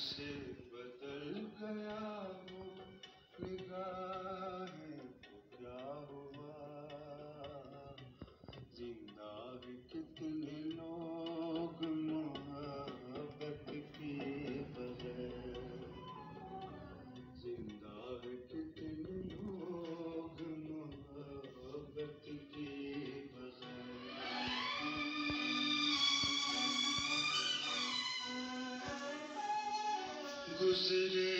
से बदल गया हो, निगाहें क्या हुआ। ज़िंदा भी कितने लोग मोहब्बत की बगैर ज़िंदा है कितने sit in.